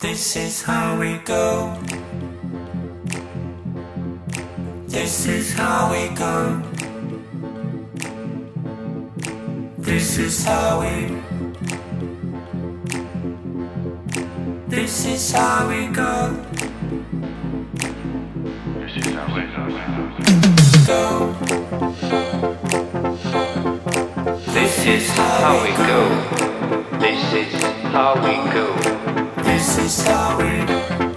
This is how we go. This is how we go. This is how we. Go. This is how we go. Go. This is how we go. This is how we go. This is how we is sorry.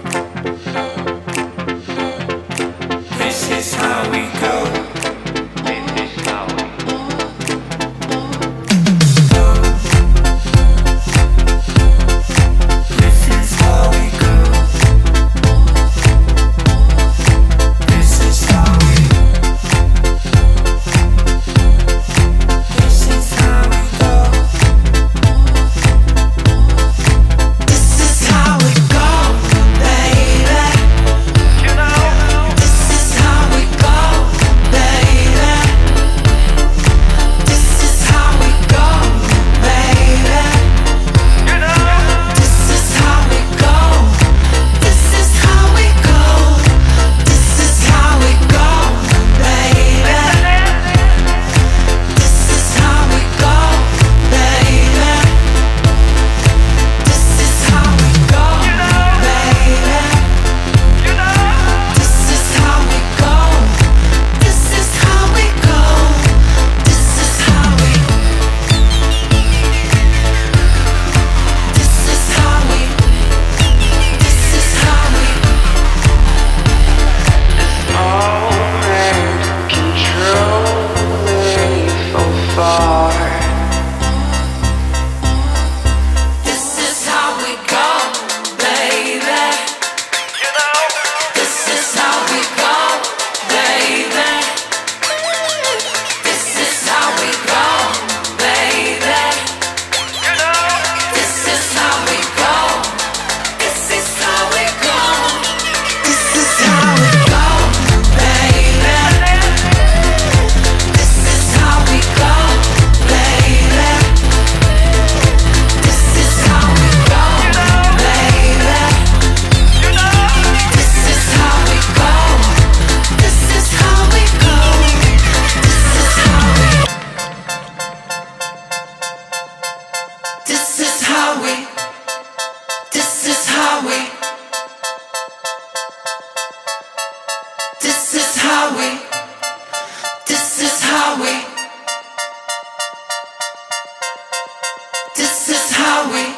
This is how we. This is how we. This is how we.